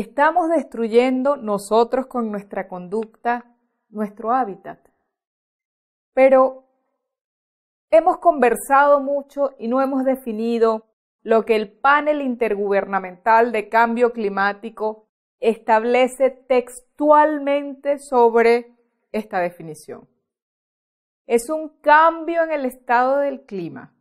estamos destruyendo nosotros con nuestra conducta nuestro hábitat. Pero hemos conversado mucho y no hemos definido lo que el panel intergubernamental de cambio climático establece textualmente sobre esta definición. Es un cambio en el estado del clima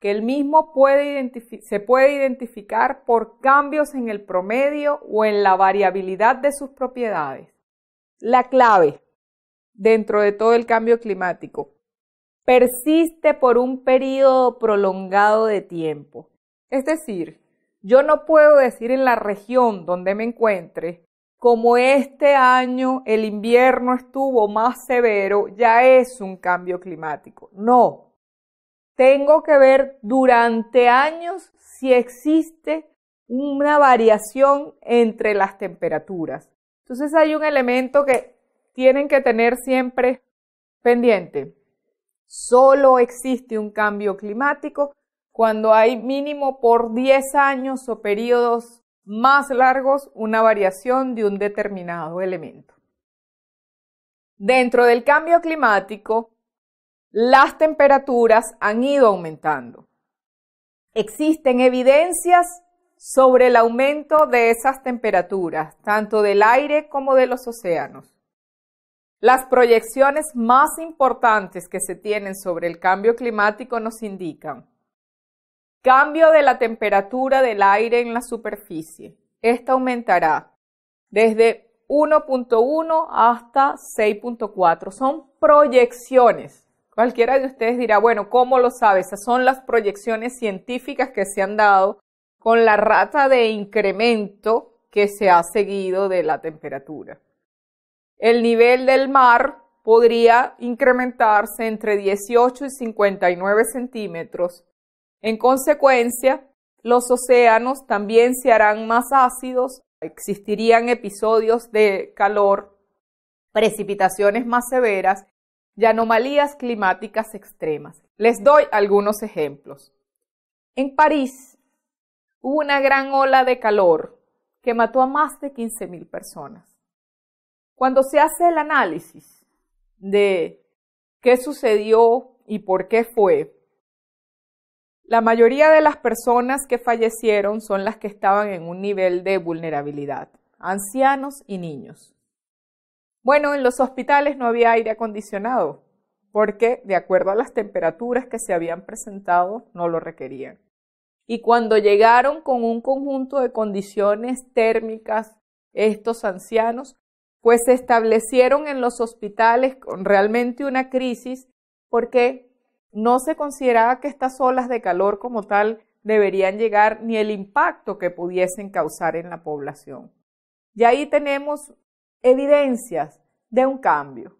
que el mismo puede se puede identificar por cambios en el promedio o en la variabilidad de sus propiedades. La clave dentro de todo el cambio climático persiste por un periodo prolongado de tiempo. Es decir, yo no puedo decir en la región donde me encuentre, como este año el invierno estuvo más severo, ya es un cambio climático. No, tengo que ver durante años si existe una variación entre las temperaturas. Entonces hay un elemento que tienen que tener siempre pendiente. Solo existe un cambio climático cuando hay mínimo por 10 años o periodos más largos una variación de un determinado elemento. Dentro del cambio climático, las temperaturas han ido aumentando. Existen evidencias sobre el aumento de esas temperaturas, tanto del aire como de los océanos. Las proyecciones más importantes que se tienen sobre el cambio climático nos indican cambio de la temperatura del aire en la superficie. Esta aumentará desde 1.1 hasta 6.4. Son proyecciones. Cualquiera de ustedes dirá, bueno, ¿cómo lo sabe? Esas son las proyecciones científicas que se han dado con la rata de incremento que se ha seguido de la temperatura. El nivel del mar podría incrementarse entre 18 y 59 centímetros. En consecuencia, los océanos también se harán más ácidos, existirían episodios de calor, precipitaciones más severas y anomalías climáticas extremas. Les doy algunos ejemplos. En París hubo una gran ola de calor que mató a más de 15.000 personas. Cuando se hace el análisis de qué sucedió y por qué fue, la mayoría de las personas que fallecieron son las que estaban en un nivel de vulnerabilidad, ancianos y niños. Bueno, en los hospitales no había aire acondicionado, porque de acuerdo a las temperaturas que se habían presentado, no lo requerían. Y cuando llegaron con un conjunto de condiciones térmicas, estos ancianos, pues se establecieron en los hospitales con realmente una crisis porque no se consideraba que estas olas de calor como tal deberían llegar ni el impacto que pudiesen causar en la población. Y ahí tenemos evidencias de un cambio.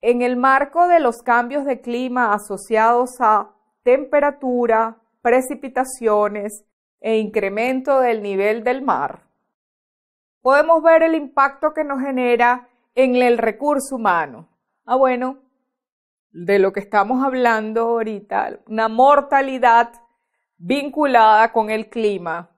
En el marco de los cambios de clima asociados a temperatura, precipitaciones e incremento del nivel del mar, podemos ver el impacto que nos genera en el recurso humano. Ah, bueno, de lo que estamos hablando ahorita, una mortalidad vinculada con el clima,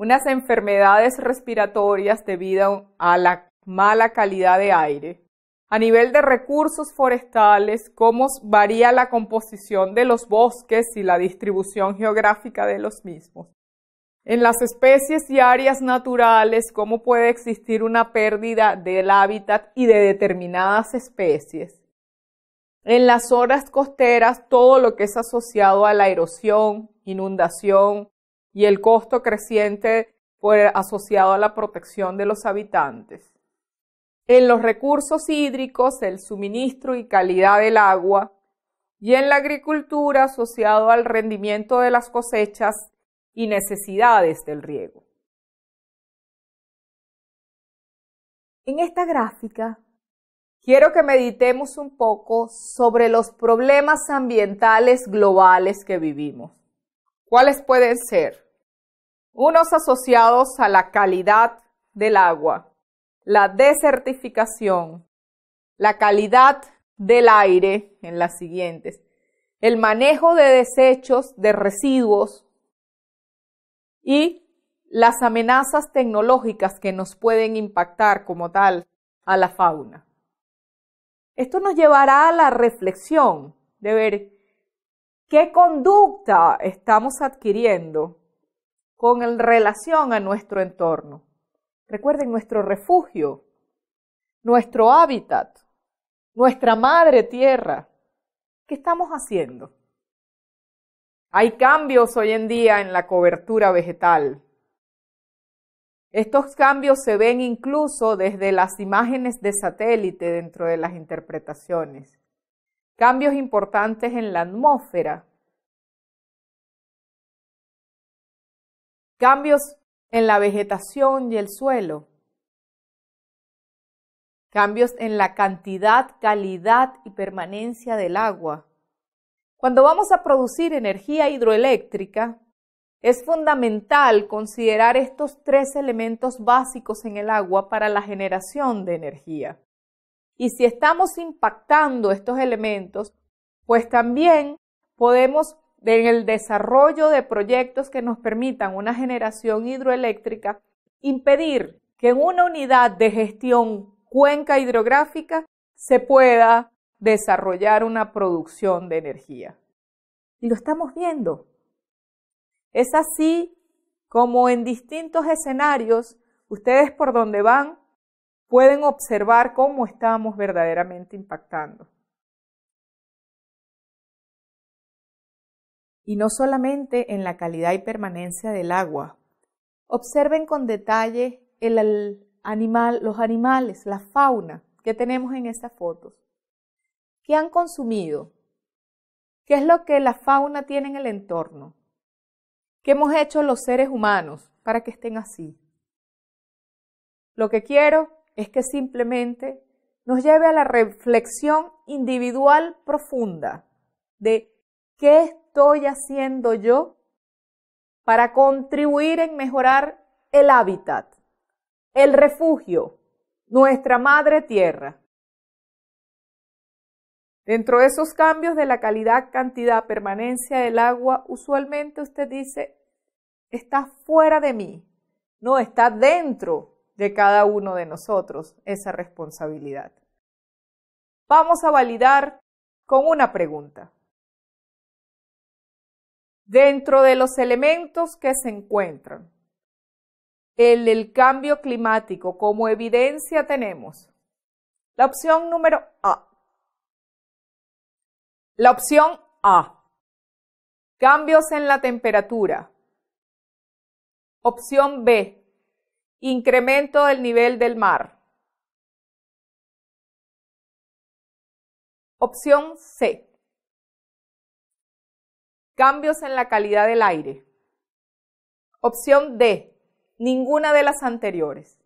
unas enfermedades respiratorias debido a la mala calidad de aire. A nivel de recursos forestales, cómo varía la composición de los bosques y la distribución geográfica de los mismos. En las especies y áreas naturales, cómo puede existir una pérdida del hábitat y de determinadas especies. En las zonas costeras, todo lo que es asociado a la erosión, inundación, y el costo creciente asociado a la protección de los habitantes. En los recursos hídricos, el suministro y calidad del agua, y en la agricultura asociado al rendimiento de las cosechas y necesidades del riego. En esta gráfica quiero que meditemos un poco sobre los problemas ambientales globales que vivimos. ¿Cuáles pueden ser? Unos asociados a la calidad del agua, la desertificación, la calidad del aire en las siguientes, el manejo de desechos, de residuos y las amenazas tecnológicas que nos pueden impactar como tal a la fauna. Esto nos llevará a la reflexión de ver qué conducta estamos adquiriendo con relación a nuestro entorno. Recuerden nuestro refugio, nuestro hábitat, nuestra madre tierra. ¿Qué estamos haciendo? Hay cambios hoy en día en la cobertura vegetal. Estos cambios se ven incluso desde las imágenes de satélite dentro de las interpretaciones. Cambios importantes en la atmósfera. Cambios en la vegetación y el suelo. Cambios en la cantidad, calidad y permanencia del agua. Cuando vamos a producir energía hidroeléctrica, es fundamental considerar estos tres elementos básicos en el agua para la generación de energía. Y si estamos impactando estos elementos, pues también podemos, en el desarrollo de proyectos que nos permitan una generación hidroeléctrica, impedir que en una unidad de gestión cuenca hidrográfica se pueda desarrollar una producción de energía. Y lo estamos viendo. Es así como en distintos escenarios, ustedes por donde van pueden observar cómo estamos verdaderamente impactando. Y no solamente en la calidad y permanencia del agua. Observen con detalle animal, los animales, la fauna que tenemos en estas fotos. ¿Qué han consumido? ¿Qué es lo que la fauna tiene en el entorno? ¿Qué hemos hecho los seres humanos para que estén así? Lo que quiero es que simplemente nos lleve a la reflexión individual profunda de qué estoy haciendo yo para contribuir en mejorar el hábitat, el refugio, nuestra madre tierra. Dentro de esos cambios de la calidad, cantidad, permanencia del agua, usualmente usted dice, está fuera de mí. No, está dentro de cada uno de nosotros esa responsabilidad. Vamos a validar con una pregunta. Dentro de los elementos que se encuentran, el, el cambio climático como evidencia tenemos la opción número A, la opción A. Cambios en la temperatura. Opción B. Incremento del nivel del mar. Opción C. Cambios en la calidad del aire. Opción D. Ninguna de las anteriores.